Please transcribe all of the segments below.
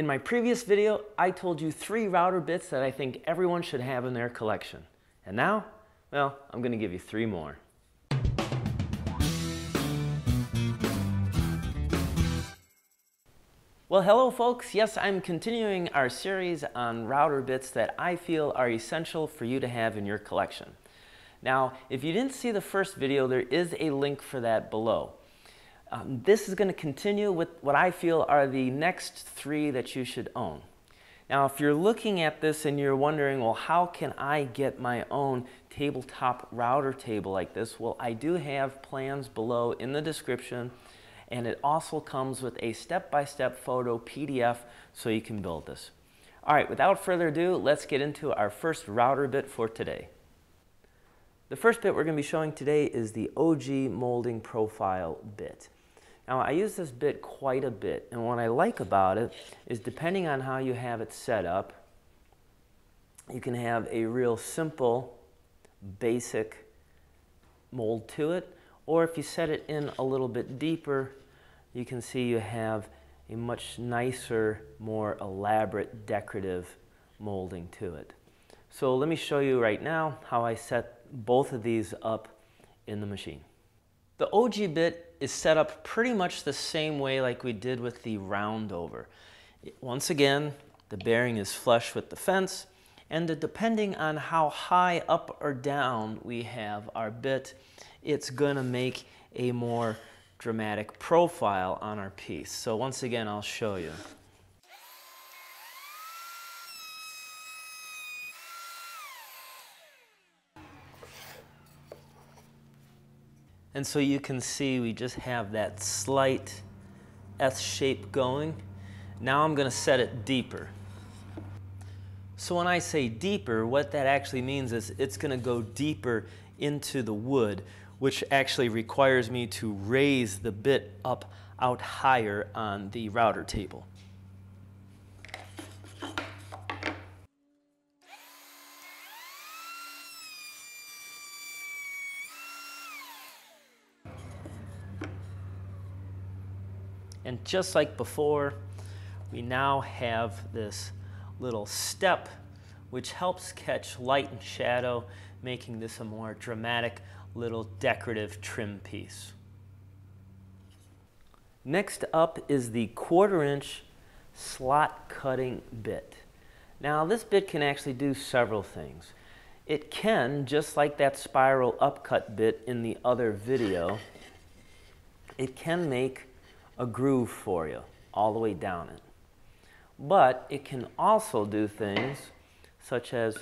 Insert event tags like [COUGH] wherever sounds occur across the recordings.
In my previous video, I told you three router bits that I think everyone should have in their collection. And now, well, I'm going to give you three more. Well, hello folks. Yes, I'm continuing our series on router bits that I feel are essential for you to have in your collection. Now, if you didn't see the first video, there is a link for that below. Um, this is going to continue with what I feel are the next three that you should own. Now, if you're looking at this and you're wondering, well, how can I get my own tabletop router table like this? Well, I do have plans below in the description, and it also comes with a step-by-step -step photo PDF so you can build this. All right, without further ado, let's get into our first router bit for today. The first bit we're going to be showing today is the ogee molding profile bit. Now I use this bit quite a bit and what I like about it is depending on how you have it set up, you can have a real simple, basic mold to it or if you set it in a little bit deeper, you can see you have a much nicer, more elaborate decorative molding to it. So let me show you right now how I set both of these up in the machine. The ogee bit is set up pretty much the same way like we did with the roundover. Once again, the bearing is flush with the fence, and depending on how high up or down we have our bit, it's gonna make a more dramatic profile on our piece. So once again, I'll show you. And so you can see we just have that slight S shape going. Now I'm gonna set it deeper. So when I say deeper, what that actually means is it's gonna go deeper into the wood, which actually requires me to raise the bit up out higher on the router table. And just like before, we now have this little step which helps catch light and shadow, making this a more dramatic little decorative trim piece. Next up is the quarter inch slot cutting bit. Now this bit can actually do several things. It can, just like that spiral upcut bit in the other video, it can make a groove for you all the way down it. But it can also do things such as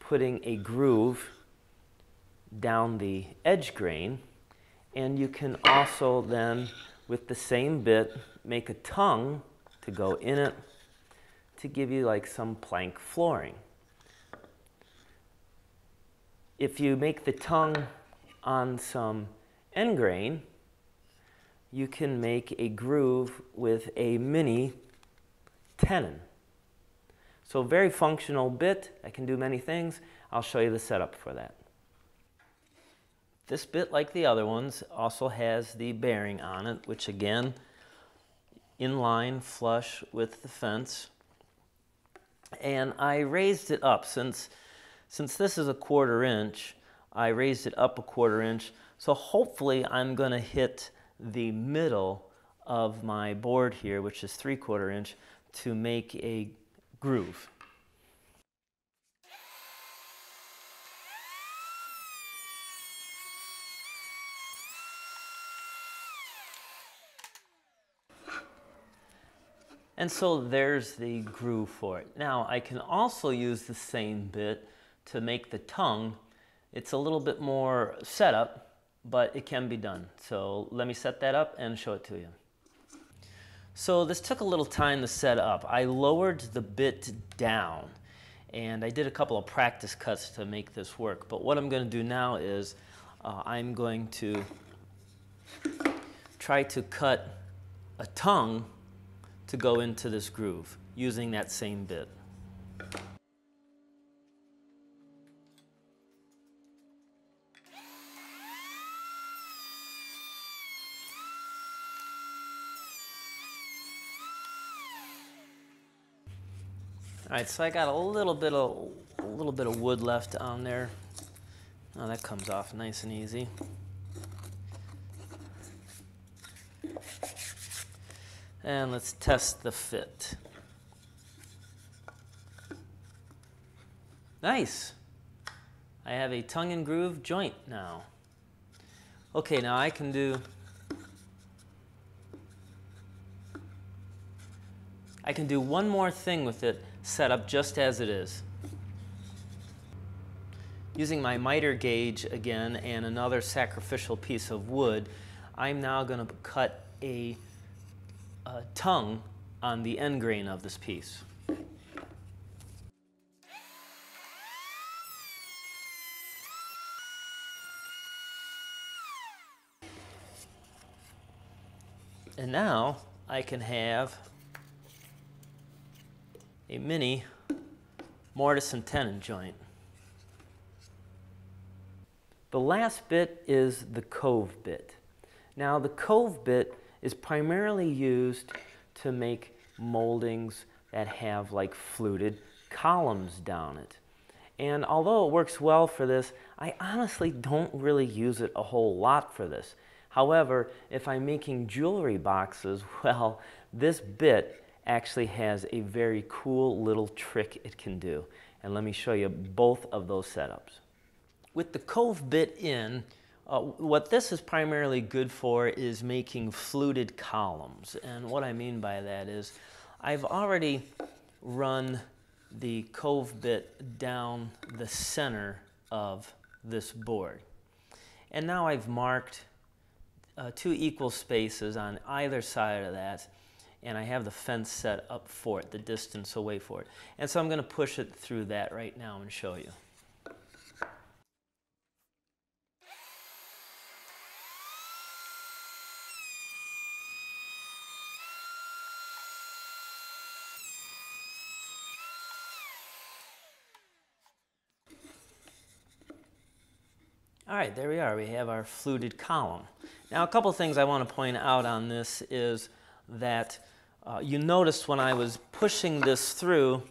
putting a groove down the edge grain and you can also then with the same bit make a tongue to go in it to give you like some plank flooring. If you make the tongue on some end grain, you can make a groove with a mini tenon. So very functional bit. I can do many things. I'll show you the setup for that. This bit, like the other ones, also has the bearing on it, which again, in line, flush with the fence. And I raised it up. Since, since this is a quarter inch, I raised it up a quarter inch. So hopefully I'm going to hit the middle of my board here, which is three quarter inch, to make a groove. And so there's the groove for it. Now I can also use the same bit to make the tongue. It's a little bit more setup, but it can be done. So let me set that up and show it to you. So this took a little time to set up. I lowered the bit down and I did a couple of practice cuts to make this work. But what I'm going to do now is uh, I'm going to try to cut a tongue to go into this groove using that same bit. All right, so I got a little bit of a little bit of wood left on there. Oh, that comes off nice and easy. And let's test the fit. Nice. I have a tongue and groove joint now. Okay, now I can do I can do one more thing with it set up just as it is. Using my miter gauge again and another sacrificial piece of wood, I'm now going to cut a, a tongue on the end grain of this piece. And now I can have a mini mortise and tenon joint. The last bit is the cove bit. Now the cove bit is primarily used to make moldings that have like fluted columns down it. And although it works well for this, I honestly don't really use it a whole lot for this. However, if I'm making jewelry boxes, [LAUGHS] well, this bit actually has a very cool little trick it can do. And let me show you both of those setups. With the cove bit in, uh, what this is primarily good for is making fluted columns. And what I mean by that is I've already run the cove bit down the center of this board. And now I've marked uh, two equal spaces on either side of that and I have the fence set up for it, the distance away for it. And so I'm going to push it through that right now and show you. All right, there we are. We have our fluted column. Now, a couple things I want to point out on this is that uh, you noticed when I was pushing this through,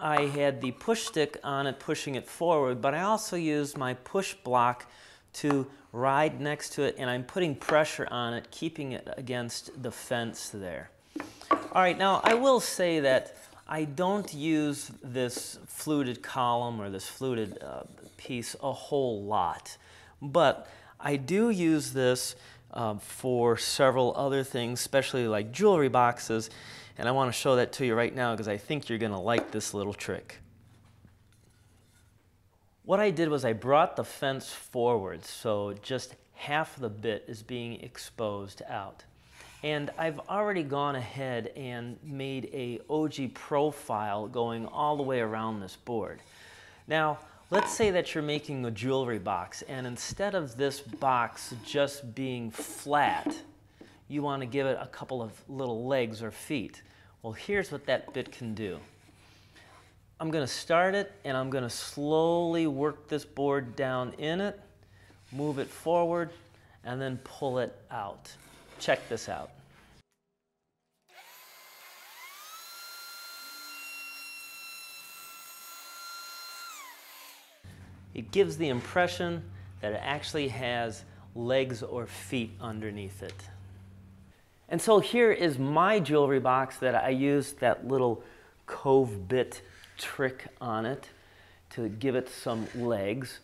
I had the push stick on it pushing it forward, but I also used my push block to ride next to it and I'm putting pressure on it, keeping it against the fence there. All right, now I will say that I don't use this fluted column or this fluted uh, piece a whole lot, but I do use this um, for several other things, especially like jewelry boxes. And I want to show that to you right now because I think you're going to like this little trick. What I did was I brought the fence forward so just half the bit is being exposed out. And I've already gone ahead and made a ogee profile going all the way around this board. Now, Let's say that you're making a jewelry box and instead of this box just being flat, you want to give it a couple of little legs or feet. Well, here's what that bit can do. I'm going to start it and I'm going to slowly work this board down in it, move it forward, and then pull it out. Check this out. It gives the impression that it actually has legs or feet underneath it. And so here is my jewelry box that I used that little cove bit trick on it to give it some legs.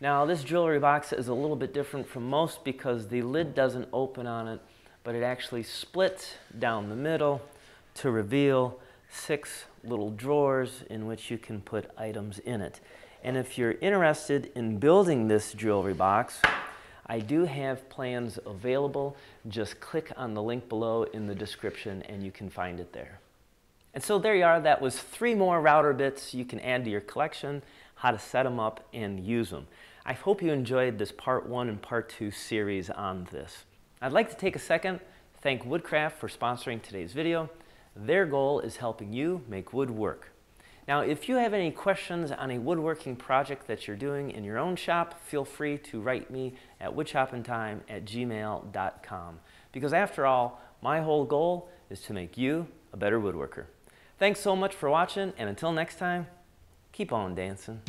Now this jewelry box is a little bit different from most because the lid doesn't open on it, but it actually splits down the middle to reveal six little drawers in which you can put items in it. And if you're interested in building this jewelry box, I do have plans available. Just click on the link below in the description and you can find it there. And so there you are. That was three more router bits you can add to your collection, how to set them up and use them. I hope you enjoyed this part one and part two series on this. I'd like to take a second thank Woodcraft for sponsoring today's video. Their goal is helping you make wood work. Now, if you have any questions on a woodworking project that you're doing in your own shop, feel free to write me at woodchoppintime at gmail.com. Because after all, my whole goal is to make you a better woodworker. Thanks so much for watching, and until next time, keep on dancing.